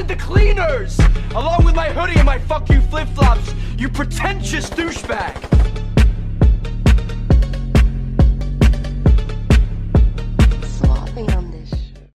and the cleaners! Along with my hoodie and my fuck you flip-flops, you pretentious douchebag!